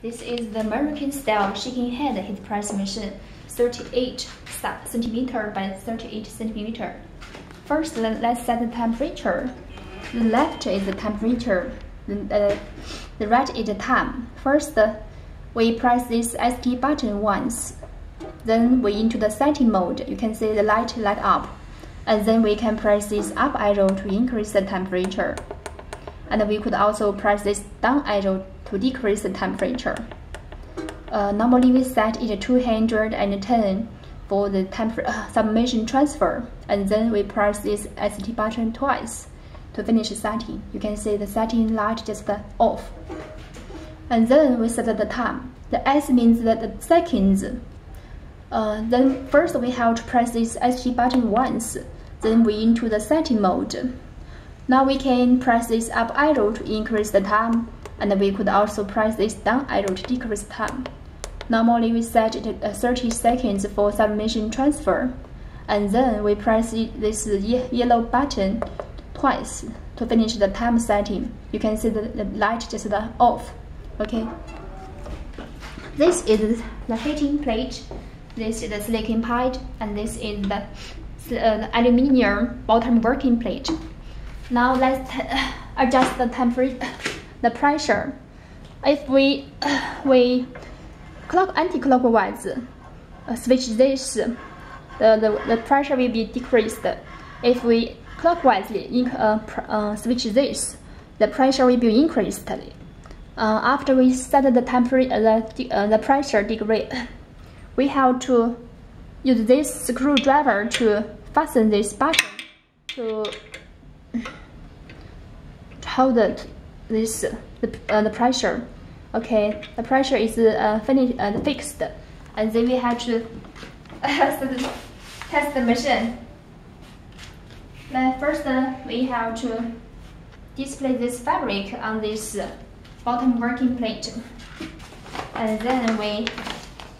This is the American style shaking head heat press machine, 38 centimeter by 38 centimeter. First, let's set the temperature. The left is the temperature, the, uh, the right is the time. First, uh, we press this ST button once. Then we into the setting mode. You can see the light light up. And then we can press this up arrow to increase the temperature. And we could also press this down arrow to decrease the temperature. Uh, normally we set it 210 for the uh, sublimation transfer and then we press this ST button twice to finish setting. You can see the setting light just off. And then we set the time. The S means that the seconds. Uh, then first we have to press this ST button once, then we into the setting mode. Now we can press this up arrow to increase the time and we could also press this down arrow to decrease time. Normally we set it at 30 seconds for sublimation transfer, and then we press this yellow button twice to finish the time setting. You can see the, light just off, okay? This is the heating plate, this is the silicon pipe, and this is the, uh, the aluminium bottom working plate. Now let's adjust the temperature the pressure. If we we clock anti-clockwise uh, switch this, the, the, the pressure will be decreased. If we clockwise uh, uh, switch this, the pressure will be increased. Uh, after we set the temperature, uh, the, uh, the pressure degree, we have to use this screwdriver to fasten this button to hold this the, uh, the pressure. Okay, the pressure is uh, uh, fixed, and then we have to test the machine. Then first uh, we have to display this fabric on this bottom working plate, and then we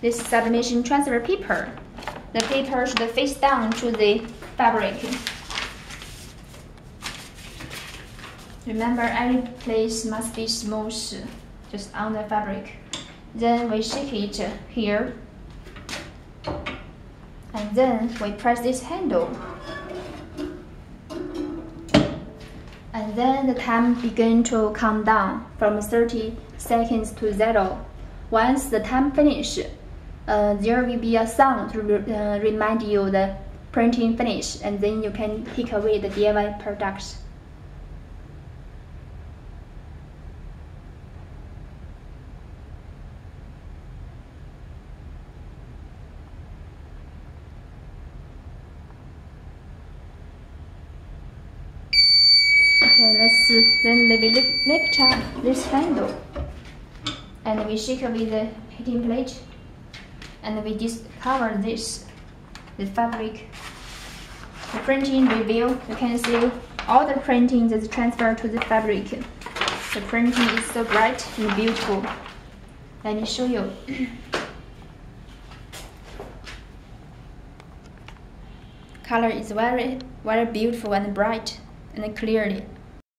this sublimation transfer paper. The paper should face down to the fabric. Remember, every place must be smooth, just on the fabric. Then we shake it here. And then we press this handle. And then the time begin to count down from 30 seconds to zero. Once the time finish, uh, there will be a sound to uh, remind you the printing finish, and then you can take away the DIY products. Okay, let's then we lift up this handle and we shake with the heating plate and we discover this the fabric. The printing review, you can see all the printing is transferred to the fabric. The printing is so bright and beautiful. Let me show you. Color is very, very beautiful and bright and clearly.